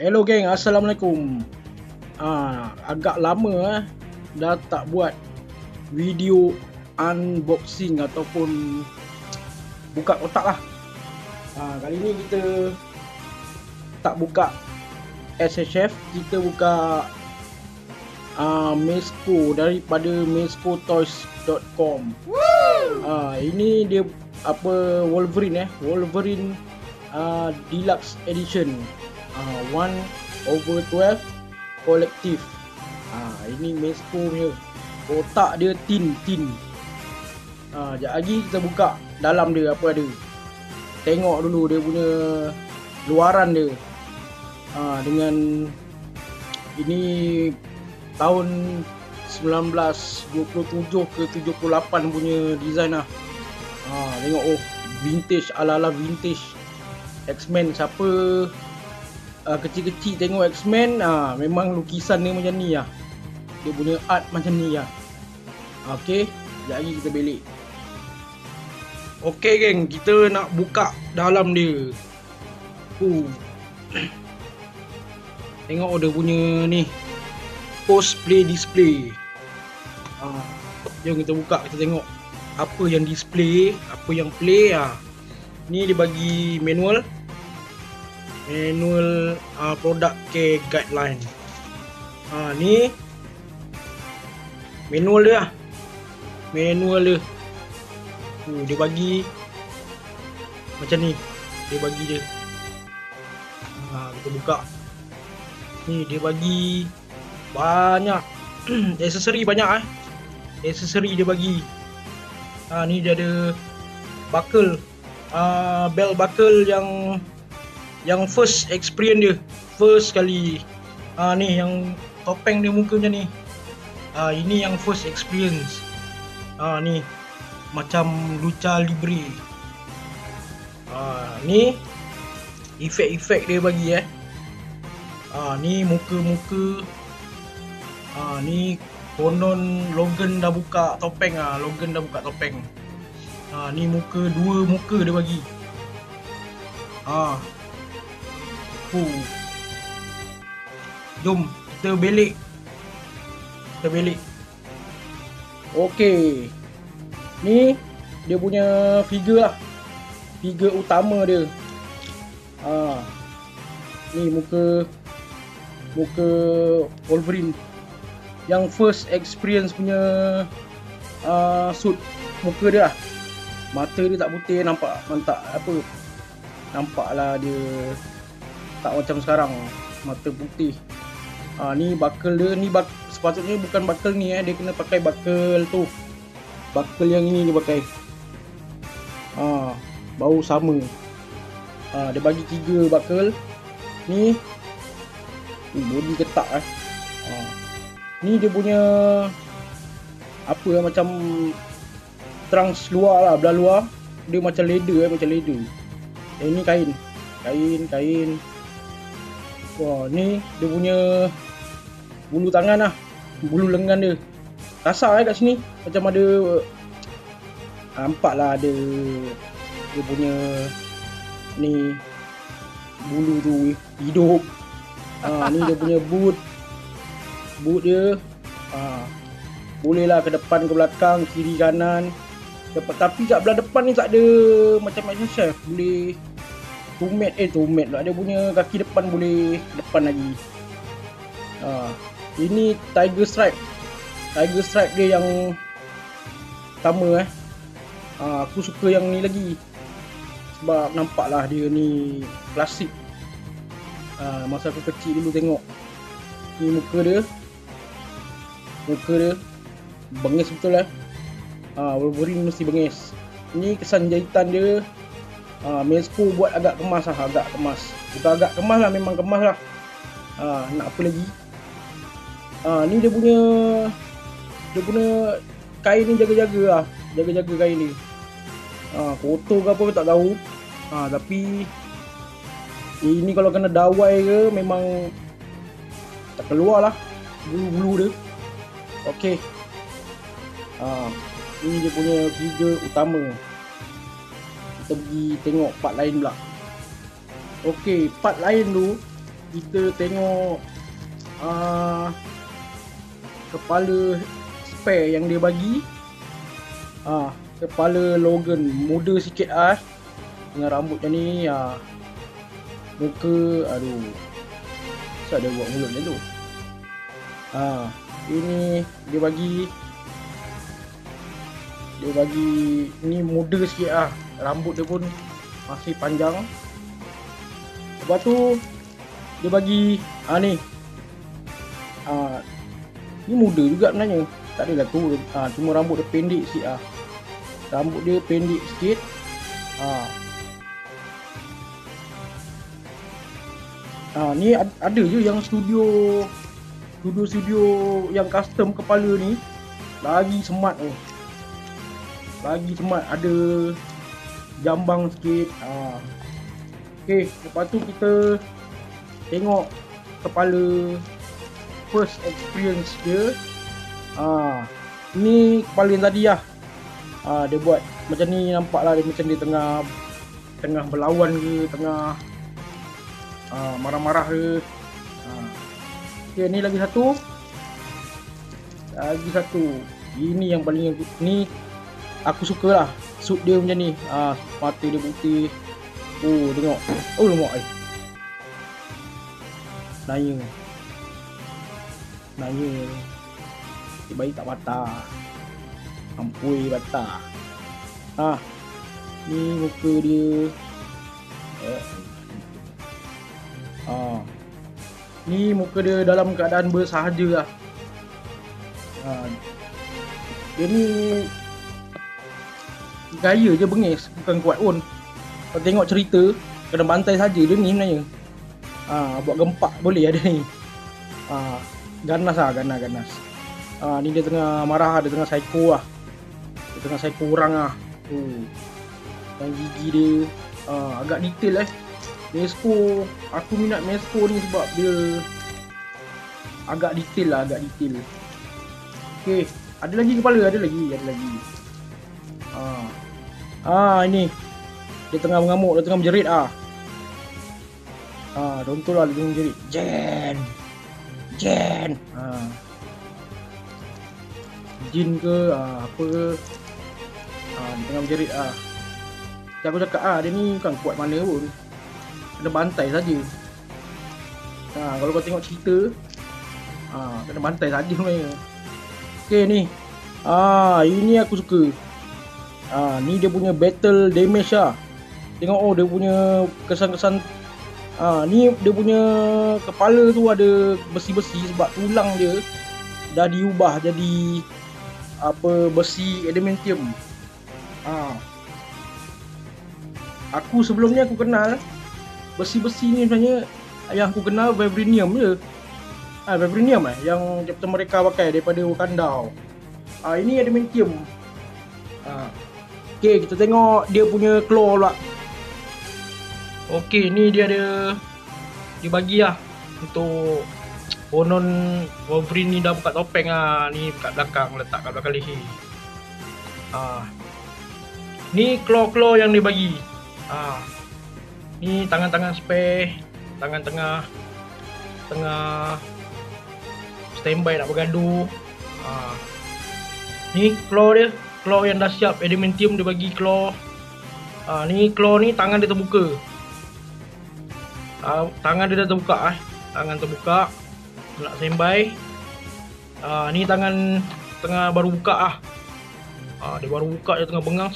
Hello geng, Assalamualaikum. Ah, Agak lama eh. Dah tak buat video unboxing ataupun buka kotak lah. Ah, Kali ni kita tak buka SHF Kita buka uh, Mesco daripada mescotoys.com ah, Ini dia apa Wolverine eh. Wolverine uh, Deluxe Edition uh, 1 over 12 collective. Uh, ini Mesco punya. Kotak dia tin tin. Uh, sekejap lagi kita buka dalam dia apa ada. Tengok dulu dia punya luaran dia. Uh, dengan ini tahun 1927 ke 78 punya design lah. Ha, Tengok oh Vintage ala-ala vintage. X-Men Siapa uh, Kecil-kecil tengok X-Men uh, Memang lukisan dia macam ni lah Dia punya art macam ni lah Okay Sekejap lagi kita belik Okay geng Kita nak buka dalam dia uh. Tengok dia punya ni Post play display uh, Jom kita buka Kita tengok apa yang display, apa yang play ah. Ni dia bagi manual. Manual uh, product care guideline. Ha ni manual dia. Manual dia. Uh, dia bagi macam ni. Dia bagi dia. Ha kita buka. Ni dia bagi banyak aksesori banyak eh. Aksesori dia bagi ha, ni dia ada buckle uh, bell buckle yang yang first experience dia first kali ha, ni yang topeng dia muka macam ni ha, ini yang first experience ha, ni macam lucha libre ha, ni efek-efek dia bagi eh ha, ni muka-muka ha, ni Konon Logan dah buka topeng ah. Logan dah buka topeng. Ha ni muka dua muka dia bagi. Ha. Huh. Jom kita belik. Kita belik. Okey. Ni dia punya figure lah. Figure utama dia. Ha. Ni muka muka Wolverine yang first experience punya uh, suit muka dia lah. Mata dia tak putih nampak mantak apa. Nampaklah dia tak macam sekarang mata putih. Ha, ni buckle dia ni bak, sepatutnya bukan buckle ni eh dia kena pakai buckle tu. Buckle yang ini dia pakai. Ha, bau sama. Ha, dia bagi tiga buckle. Ni ni body ketak eh. Ha, Ni dia punya apa yang macam trunks luar lah, belah luar. Dia macam leather eh, macam leather. Eh ni kain. Kain, kain. Wah, ni dia punya bulu tangan lah. Bulu lengan dia. Kasar eh kat sini. Macam ada nampak lah ada dia punya ni bulu tu hidup. Ha, ni dia punya boot boot dia ha, boleh lah ke depan ke belakang kiri kanan dapat tapi kat belah depan ni tak ada macam macam chef boleh tumet eh tumet lah dia punya kaki depan boleh depan lagi. Ha, ini tiger stripe. Tiger stripe dia yang sama eh. Ha, aku suka yang ni lagi. Sebab nampak lah dia ni klasik. Ha, masa aku kecil dulu tengok. Ni muka dia. Muka dia bengis betul lah ha, Wolverine mesti bengis. Ni kesan jahitan dia ha, Mesco buat agak kemas lah agak kemas. Bukan agak kemas lah memang kemas lah. Ha, nak apa lagi? Ha, ni dia punya dia punya kain ni jaga-jaga lah. Jaga-jaga kain ni. Ha, kotor ke apa tak tahu. Ha, tapi ini kalau kena dawai ke memang tak keluar lah. Bulu-bulu dia. Okey. Ha, ini dia punya figure utama. Kita pergi tengok part lain pula. Okey, part lain tu kita tengok uh, kepala spare yang dia bagi. Uh, kepala Logan muda sikit ah. Dengan rambut macam ni. Uh, muka aduh. Kenapa dia buat mulut macam tu? Uh, ini dia bagi dia bagi ni muda sikit ah. Rambut dia pun masih panjang. Lepas tu dia bagi ah ni. Ah ni muda juga sebenarnya. Tak adalah tu. Ah cuma rambut dia pendek sikit ah. Rambut dia pendek sikit. Ah. Ah ni ada je yang studio studio-studio yang custom kepala ni lagi tu. Oh lagi cemat ada jambang sikit. Ha. Okay, lepas tu kita tengok kepala first experience dia. Ha. ni kepala yang tadi lah. Ha, dia buat macam ni nampak lah dia macam dia tengah tengah berlawan ke tengah ha, marah-marah ke. Ha. Okay, ni lagi satu. Lagi satu. Ini yang paling ni aku suka lah suit dia macam ni. Ah mata dia putih. Oh tengok. Oh lemak ai naya. Naya. Si bayi tak patah. Ampui patah. Ah ni muka dia. Eh. ah. Ni muka dia dalam keadaan bersahaja lah. Ah. dia ni gaya je bengis bukan kuat pun. Kalau tengok cerita kena bantai saja dia ni sebenarnya. Ha, buat gempak boleh ada ni. Ha, ganas lah ganas ganas. Ha, ni dia tengah marah dia tengah psycho lah. Dia tengah psycho orang lah. Tu. Yang gigi dia ha, agak detail eh. Mesco aku minat Mesco ni sebab dia agak detail lah agak detail. Okay, ada lagi kepala ada lagi ada lagi. Ah. Ah ini. Dia tengah mengamuk, dia tengah menjerit ah. Ah, dontul lah dia tengah menjerit. Jen. Jen. Ah. Jin ke ah, apa ke? Ah, dia tengah menjerit ah. Jadi aku cakap ah, dia ni kan kuat mana pun. Kena bantai saja. Ah, kalau kau tengok cerita ah, kena bantai saja sebenarnya. Okey ni. Ah, ini aku suka. Ah ni dia punya battle damage lah. Tengok oh dia punya kesan-kesan ah ni dia punya kepala tu ada besi-besi sebab tulang dia dah diubah jadi apa besi adamantium. Ah. Aku sebelum ni aku kenal besi-besi ni sebenarnya yang aku kenal vibranium je. Ah vibranium eh yang Captain mereka pakai daripada Wakanda. Ah ini adamantium. Ah Okay, kita tengok dia punya claw pula. Okay, ni dia ada dia bagi lah untuk Bonon Wolverine ni dah buka topeng ah ni kat belakang letak kat belakang leher. Ah. Ni claw-claw yang dia bagi. Ah. Ni tangan-tangan spare, tangan tengah tengah standby nak bergaduh. Ah. Ni claw dia claw yang dah siap adamantium dia bagi claw. Ha, ni claw ni tangan dia terbuka. Ha, tangan dia dah terbuka eh. tangan terbuka nak sembai ha, ni tangan tengah baru buka ah. Ha, dia baru buka dia tengah bengang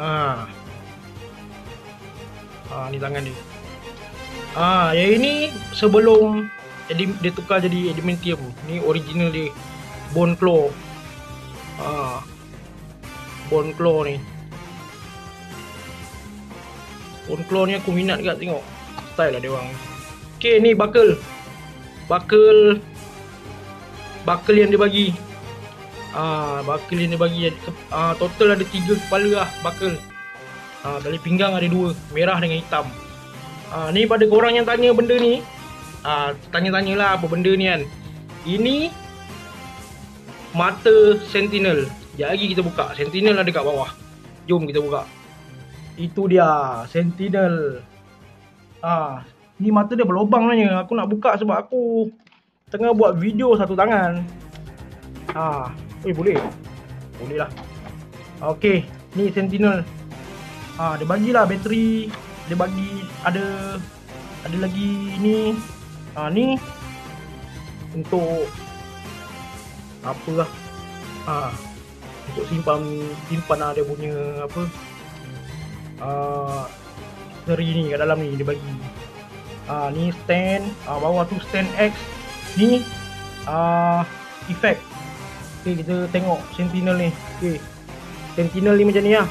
ha. ha ni tangan dia. Ha, yang ini sebelum dia tukar jadi adamantium. Ni original dia. Bone claw. Ah Bone Claw ni. Bone Claw ni aku minat kat tengok. Style lah dia orang. Okay ni buckle Buckle Buckle yang dia bagi. Ah, buckle yang dia bagi. Ah, Total ada 3 kepala lah buckle ah, Dari pinggang ada 2 Merah dengan hitam. Ah, Ni pada korang yang tanya benda ni. Ah, Tanya-tanyalah apa benda ni kan. Ini Mata Sentinel Sekejap lagi kita buka. Sentinel ada kat bawah. Jom kita buka. Itu dia. Sentinel. Ah, Ni mata dia berlubang sebenarnya. Aku nak buka sebab aku tengah buat video satu tangan. Ha, eh boleh. Boleh lah. Okey, ni Sentinel. Ha, dia bagilah bateri. Dia bagi ada ada lagi ni. Ha, ni untuk apa lah. Ha, untuk simpan simpan lah dia punya apa uh, seri ni kat dalam ni dia bagi. Uh, ni stand uh, bawah tu stand X ni uh, effect. Ok kita tengok sentinel ni. Ok sentinel ni macam ni lah.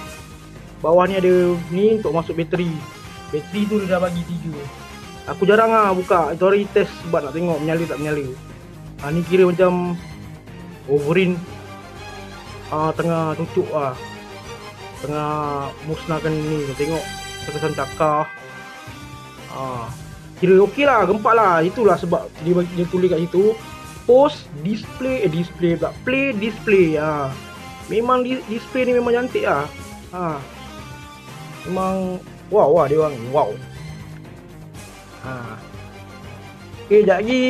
Bawah ni ada ni untuk masuk bateri. Bateri tu dia dah bagi tiga. Aku jarang lah buka. Itu hari test sebab nak tengok menyala tak menyala. Uh, ni kira macam Wolverine uh, tengah cucuk lah. Tengah musnahkan ni tengok terkesan cakar. Uh, kira okey lah gempak lah. Itulah sebab dia, dia tulis kat situ post display eh display pula. Play display uh. memang di, display ni memang cantik lah. Ha. memang wow wow dia orang wow. Ha. ok sekejap lagi.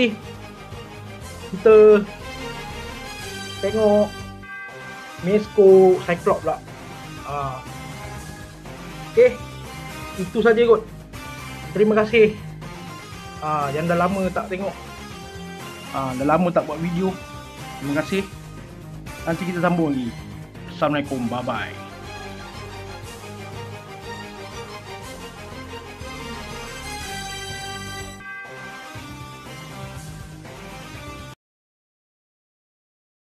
Kita tengok Mesco Cyclops pula. Ah. Okey. Itu saja kot. Terima kasih. Ah, yang dah lama tak tengok. Ah, dah lama tak buat video. Terima kasih. Nanti kita sambung lagi. Assalamualaikum. Bye bye.